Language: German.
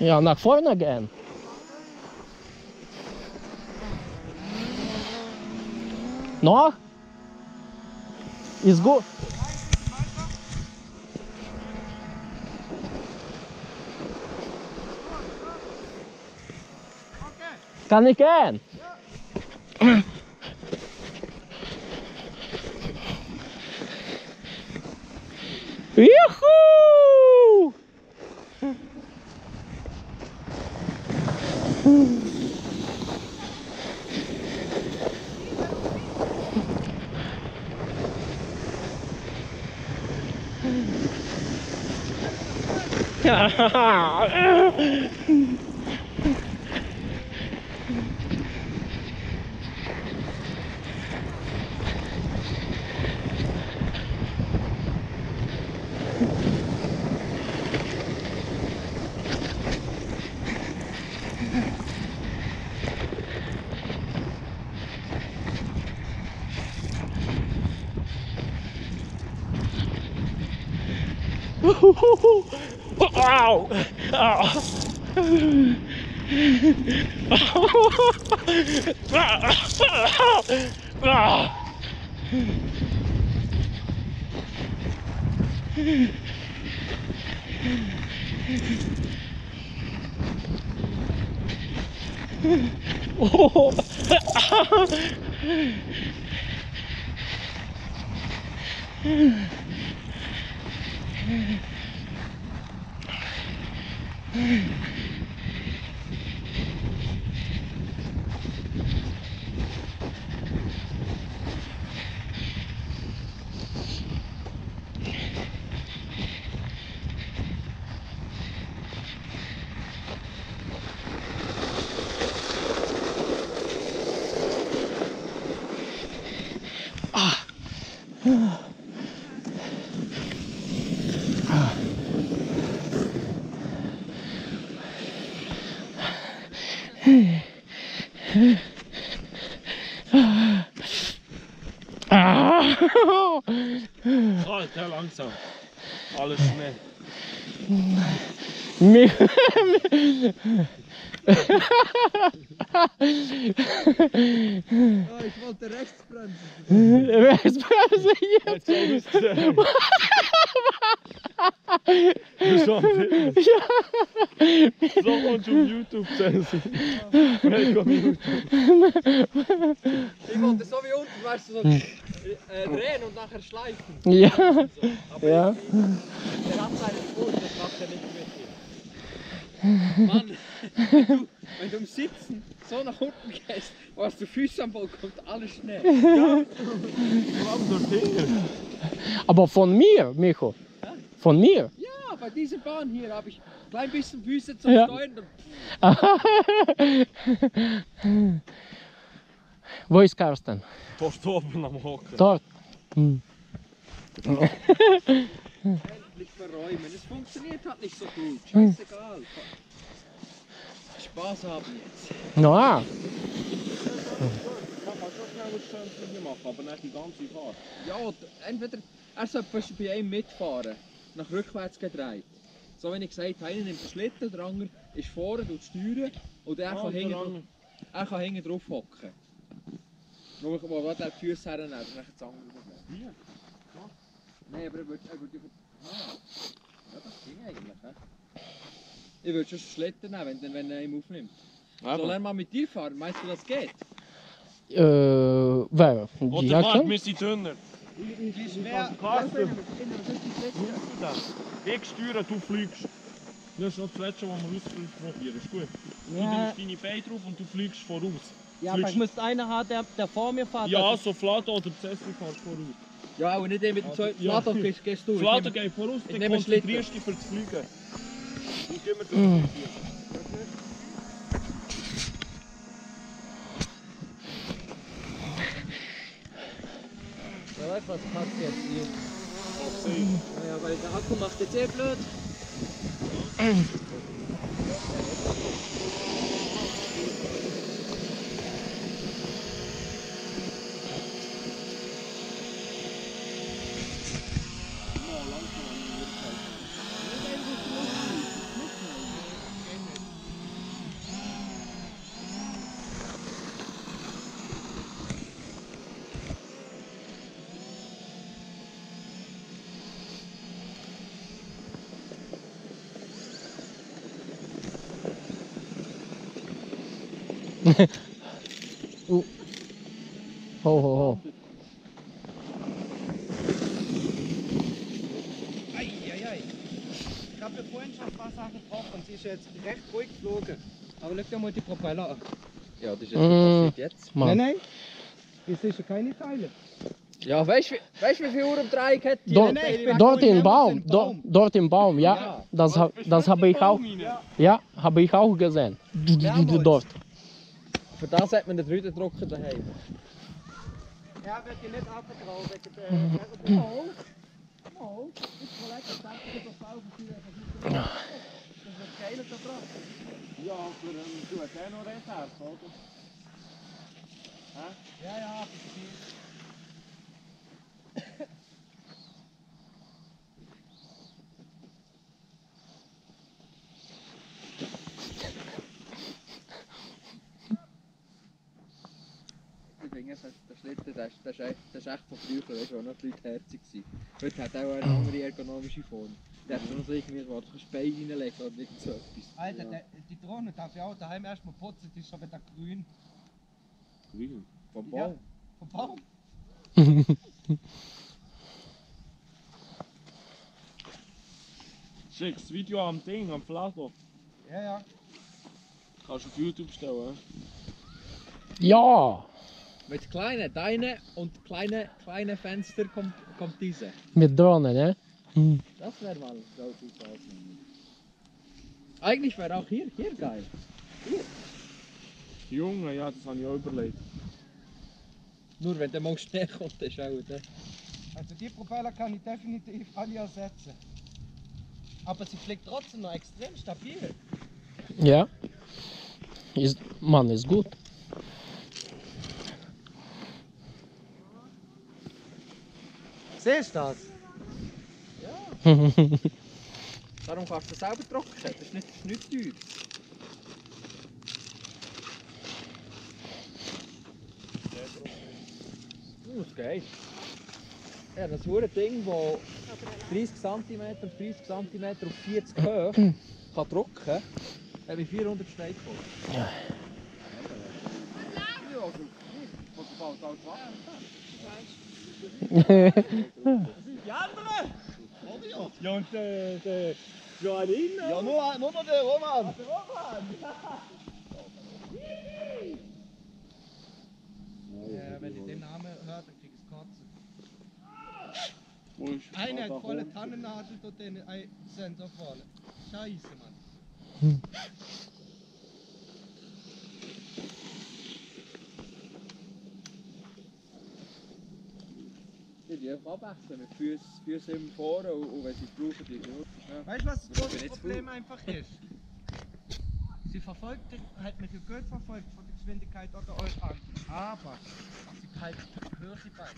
Ja, nach vorne gehen. Noch? Ist gut. Kann ich gehen? Ha ha ha! Ow! Ow. oh. Au! Ah! Alter, langsam. Alles schnell. Mir, Ah, ich wollte rechts bremsen. Rechtsbremse hier. Jetzt soll ich's sehen. Du bist schon am Filmen. So kommst du auf YouTube sehen. Hey, komm YouTube. Ich wollte so wie unten, weißt du, so äh, drehen und nachher schleifen. Ja, Aber ja. der hat seinen Fuß, das macht er nicht mit dir. Mann, wenn du, wenn du im Sitzen so nach unten gehst, wo hast du Füße am Boden, kommt alles schnell. Dorthin. Aber von mir, Micho. Von mir. Ja, bei dieser Bahn hier habe ich ein klein bisschen Füße zum Ja. Steuern. und Wo ist Karsten? Dort oben am Hocken. Dort. Hm. Endlich verräumen. Es funktioniert halt nicht so gut. Scheißegal. Spaß haben jetzt. No, Stündchen machen, aber nicht die ganze Fahrt. Ja, entweder er soll fast bei einem mitfahren, nach rückwärts gedreht. So wie ich gesagt habe, einer nimmt den Schlitten, der andere ist vorne, und er kann, hinten, drauf- er kann hinten drauf hocken. Nur wo wo der Füße hernimmt, dann kann andere drauf Hier? Nein, aber er würde er würde ah. Ja, das ging eigentlich. He? Ich würde schon Schlitten nehmen, wenn, wenn er ihn aufnimmt. Soll er mal mit dir fahren? Meinst du, das geht? Äh, wer? Oder klar. wir sind dünner. Ich steuere, du fliegst. Das ist noch das letzte, was wir ausprobieren. Ist gut. Du nimmst deine Beine drauf und du fliegst voraus. Ja aber ich müsste einen haben, der, der vor mir fährt. Ja, Also, so Flado oder Cessy fährt voraus. Ja, und nicht den mit dem zweiten Ja. Flado gehst, gehst du. Nehme- geht voraus, ich dann nehme konzentrierst du dich für das Fliegen. Und mir das Mm. Ja, weißt du, was passt jetzt hier? Sehen. Ja, weil der Akku macht jetzt eh blöd. Ho, ho, ho. Eieiei. Ich habe ja vorhin schon ein paar Sachen getroffen und sie ist jetzt recht ruhig geflogen. Aber schau dir mal die Propeller an. Ja, das ist jetzt Mm. passiert jetzt. Mann. nein. Das ist ja keine Teile. Ja, weißt du, wie- weißt, du, wie viel Uhr im Dreieck hat die? Dort, nein, dort im wir Baum, sind dort, dort im Baum, ja. Ja. Das, das habe ich auch, ja, habe ich auch gesehen. Mehrmals. Dort. Für das hat man den dritten Drucker daheim. Ja, wird dir nicht abgetraut wegen der... Mal. Mal. Ist mal lecker, danke dir doch auch für die... Das wird geil da dran. Ja, für einen du hast auch noch Reserve, oder? Ja, ja, verstehe. Finde, das- der Schlitten, das, das, ist echt, das ist echt von früher, weißt du, wo noch die Leute herzig waren. Heute hat er auch eine andere ergonomische Form. Der hat noch so irgendwie, wo du kannst Bein reinlegen oder irgend so etwas. Alter, ja. der, die Drohne darf ich auch daheim erstmal putzen, die ist schon wieder grün. Grün. Vom Ja. Baum. Vom Baum. Schick das Video am Ding, am Flatter. Ja, ja. Kannst du auf YouTube stellen. Ja, Mit kleinen, deinen und kleinen, kleinen Fenster kommt, kommt diese. mit Drohnen, ne? Hm. Das wäre mal so gut aussehen. Eigentlich wäre auch hier, hier geil. Junge, ja, das habe ich auch überlegt. Nur wenn der mal schnell kommt, ist auch der. Also die Propeller kann ich definitiv alle ersetzen. Aber sie fliegt trotzdem noch extrem stabil. Ja. Ist, Mann, ist gut. Siehst du das? Darum kannst du selber trocknen. Das ist nicht, das ist nicht teuer. Uh, das geht. Ja, das hure Ding, das 30 cm auf 30 cm auf 40 hoch kann drucken, hat mir 400 Steine gekostet. Ja, also, was fällt halt Wasser? Die andere? Ja, und der, der Joanin, Ja, nur, nur noch der Roman. Ja, wenn ich den Namen höre, dann ich Kotzen. wo ist Einer hat volle? Tannennadel dort den Sensor vorne. Scheiße, Mann. Die die einfach abwechseln mit Füßen, Füßen im Vorne und, und wenn sie es brauchen, die nur schnell. Weißt du, was das große Problem einfach ist? Sie verfolgt mit dem Geld verfolgt von der Geschwindigkeit oder euch an. Aber sie halt höhere bei.